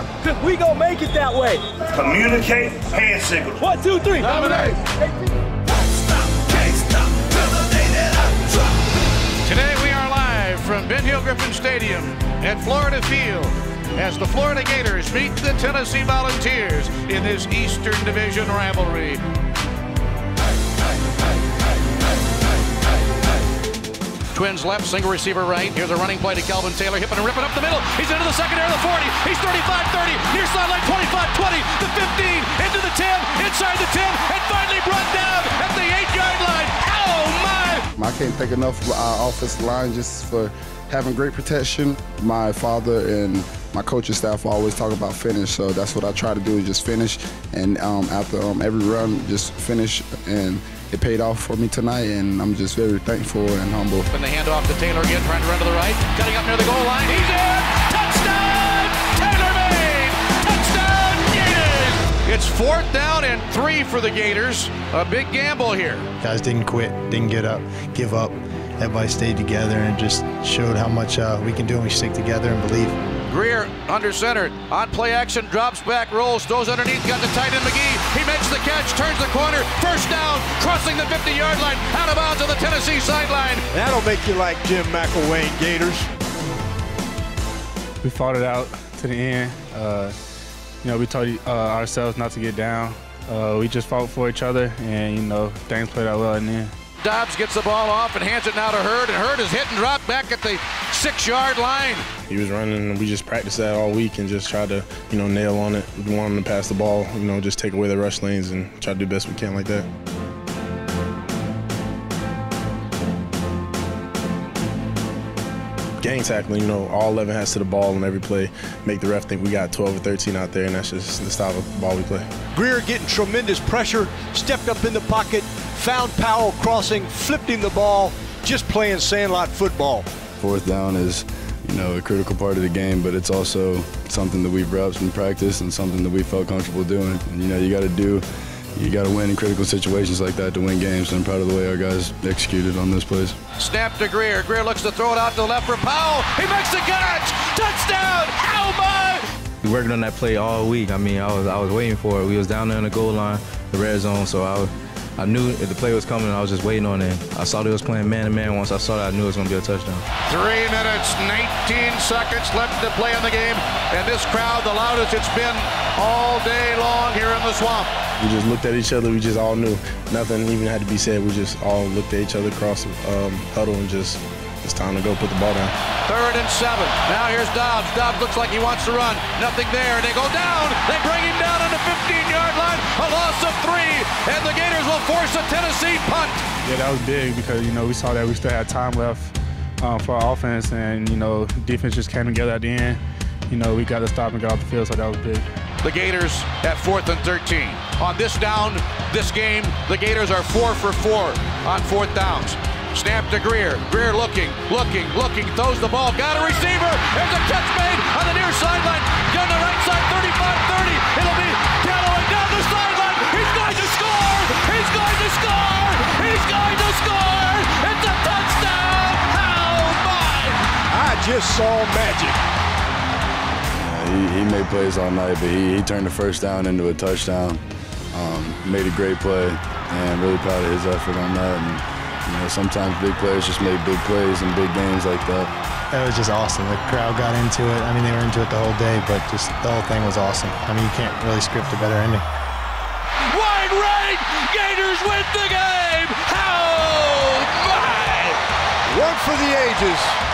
physical war, because we gonna make it that way. Communicate, hand signals. One, two, three. Dominate. Today we are live from Ben Hill Griffin Stadium at Florida Field as the Florida Gators meet the Tennessee Volunteers in this Eastern Division rivalry. Twins left, single receiver right. Here's a running play to Kelvin Taylor, hipping and ripping up the middle. He's into the secondary of the 40. He's 35-30, near sideline 25-20, the 15, into the 10, inside the 10, and finally brought down at the 8-yard line. Oh, my! I can't thank enough our offensive line just for having great protection. My father and my coaching staff always talk about finish, so that's what I try to do is just finish. And um, after um, every run, just finish and it paid off for me tonight, and I'm just very thankful and humble. And the handoff to Taylor again, trying to run to the right, cutting up near the goal line. He's in! Touchdown! Taylor made! Touchdown, Gators! It's fourth down and three for the Gators. A big gamble here. Guys didn't quit, didn't get up, give up. Everybody stayed together and just showed how much uh, we can do when we stick together and believe. Grier under center, on play action, drops back, rolls, throws underneath, got the tight end McGee. He makes the catch, turns the corner, first down, crossing the 50 yard line, out of bounds on the Tennessee sideline. That'll make you like Jim McElwain, Gators. We fought it out to the end. Uh, you know, we told uh, ourselves not to get down. Uh, we just fought for each other, and you know, things played out well in the end. Dobbs gets the ball off and hands it now to Hurd, and Hurd is hit and dropped back at the six-yard line. He was running, and we just practiced that all week and just tried to, you know, nail on it. We want him to pass the ball, you know, just take away the rush lanes and try to do the best we can like that. Gang tackling, you know, all 11 has to the ball on every play. Make the ref think we got 12 or 13 out there, and that's just the style of ball we play. Grier getting tremendous pressure, stepped up in the pocket, found Powell crossing, flipping the ball, just playing sandlot football. Fourth down is, you know, a critical part of the game, but it's also something that we've reps in practice and something that we felt comfortable doing. And, you know, you got to do you got to win in critical situations like that to win games. And I'm proud of the way our guys executed on this plays. Snap to Grier. Grier looks to throw it out to the left for Powell. He makes the catch. Touchdown. How much? We worked on that play all week. I mean, I was I was waiting for it. We was down there on the goal line, the red zone, so I I knew if the play was coming, I was just waiting on it. I saw they was playing man-to-man. Once I saw that, I knew it was going to be a touchdown. Three minutes, 19 seconds left to play in the game. And this crowd, the loudest it's been all day long here in the swamp. We just looked at each other. We just all knew. Nothing even had to be said. We just all looked at each other across the um, huddle and just it's time to go put the ball down. Third and seven. Now here's Dobbs. Dobbs looks like he wants to run. Nothing there. They go down. They bring him down on the 15-yard line. A loss of three. And the Gators will force a Tennessee punt. Yeah, that was big because, you know, we saw that we still had time left um, for our offense. And, you know, defense just came together at the end. You know, we got to stop and get off the field, so that was big. The Gators at fourth and 13. On this down, this game, the Gators are four for four on fourth downs. Snap to Grier. Grier looking, looking, looking, throws the ball, got a receiver. There's a catch made on the near sideline. Down the right side, 35-30. It'll be Callaway down the sideline. He's going to score. He's going to score. He's going to score. It's a touchdown. How my! I just saw magic. Yeah, he, he, made plays all night, but he, he, turned the first down into a touchdown. Um, made a great play, and really proud of his effort on that. And, you know, sometimes big players just make big plays in big games like that. That was just awesome. The crowd got into it. I mean, they were into it the whole day, but just the whole thing was awesome. I mean, you can't really script a better ending. Wide right, Gators win the game. How my! One for the ages.